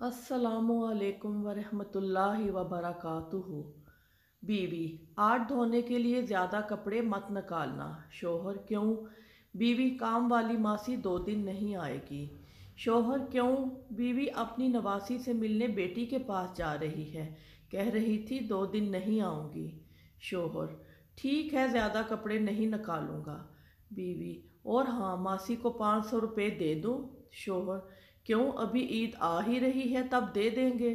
असलकम वरहमतुल्लाहि वबरकातुहु। बीवी, आठ धोने के लिए ज़्यादा कपड़े मत निकालना। शोहर, क्यों? बीवी, काम वाली मासी दो दिन नहीं आएगी। शोहर, क्यों? बीवी, अपनी नवासी से मिलने बेटी के पास जा रही है। कह रही थी, दो दिन नहीं आऊँगी। शोहर, ठीक है, ज़्यादा कपड़े नहीं निकालूँगा। बीवी, और हाँ मासी को पाँच सौ रुपये दे दूँ? शोहर क्यों अभी ईद आ ही रही है तब दे देंगे?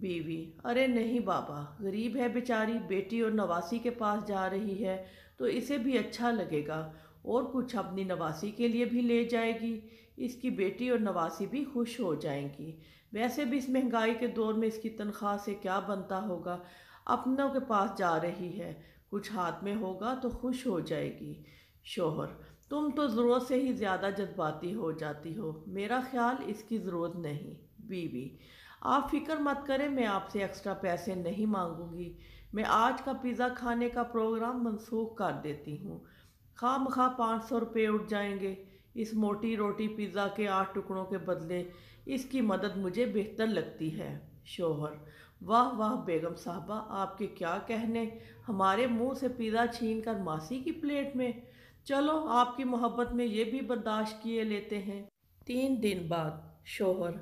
बीवी, अरे नहीं बाबा, गरीब है बेचारी, बेटी और नवासी के पास जा रही है तो इसे भी अच्छा लगेगा। और कुछ अपनी नवासी के लिए भी ले जाएगी, इसकी बेटी और नवासी भी खुश हो जाएँगी। वैसे भी इस महँगाई के दौर में इसकी तनख्वाह से क्या बनता होगा? अपनों के पास जा रही है, कुछ हाथ में होगा तो खुश हो जाएगी। शोहर तुम तो ज़रूरत से ही ज़्यादा जज्बाती हो जाती हो। मेरा ख्याल इसकी ज़रूरत नहीं, बीवी। आप फ़िक्र मत करें, मैं आपसे एक्स्ट्रा पैसे नहीं मांगूँगी। मैं आज का पिज़्ज़ा खाने का प्रोग्राम मनसूख कर देती हूँ। खा मखा पाँच सौ रुपये उठ जाएँगे। इस मोटी रोटी पिज़्ज़ा के आठ टुकड़ों के बदले इसकी मदद मुझे बेहतर लगती है। शोहर। वाह वाह, बेगम साहबा, आपके क्या कहने? हमारे मुँह से पिज़्ज़ा छीन कर मासी की प्लेट में चलो आपकी मोहब्बत में ये भी बर्दाश्त किए लेते हैं। तीन दिन बाद शोहर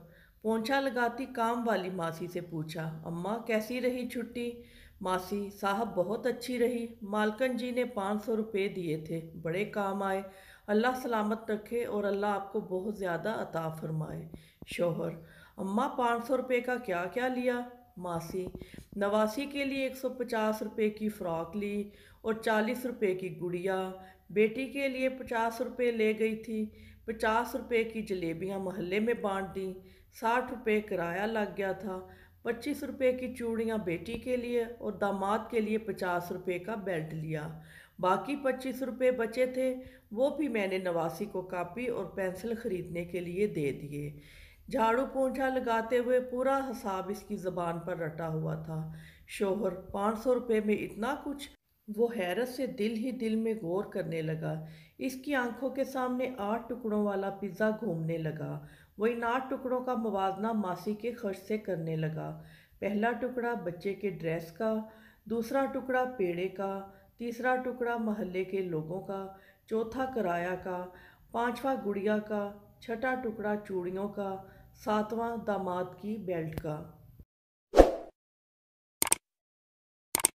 पोंछा लगाती काम वाली मासी से पूछा, अम्मा, कैसी रही छुट्टी? मासी, साहब, बहुत अच्छी रही। मालकन जी ने पाँच सौ रुपये दिए थे। बड़े काम आए। अल्लाह सलामत रखे और अल्लाह आपको बहुत ज़्यादा अता फरमाए। शोहर, अम्मा, पाँच सौ रुपये का क्या क्या लिया? मासी। नवासी के लिए एक सौ पचास रुपये की फ़्रॉक ली और चालीस रुपये की गुड़िया। बेटी के लिए पचास रुपये ले गई थी। पचास रुपये की जलेबियाँ मोहल्ले में बांट दी। साठ रुपये किराया लग गया था। पच्चीस रुपये की चूड़ियाँ बेटी के लिए और दामाद के लिए पचास रुपये का बेल्ट लिया। बाकी पच्चीस रुपये बचे थे, वो भी मैंने नवासी को कापी और पेंसिल ख़रीदने के लिए दे दिए। झाड़ू पोंछा लगाते हुए पूरा हिसाब इसकी ज़बान पर रटा हुआ था। शोहर पाँच सौ रुपये में इतना कुछ, वो हैरत से दिल ही दिल में गौर करने लगा। इसकी आँखों के सामने आठ टुकड़ों वाला पिज़्ज़ा घूमने लगा। वो इन आठ टुकड़ों का मुवजना मासी के खर्च से करने लगा। पहला टुकड़ा बच्चे के ड्रेस का, दूसरा टुकड़ा पेड़े का, तीसरा टुकड़ा महल्ले के लोगों का, चौथा किराया का, पांचवा गुड़िया का छठा टुकड़ा चूड़ियों का सातवां दामाद की बेल्ट का।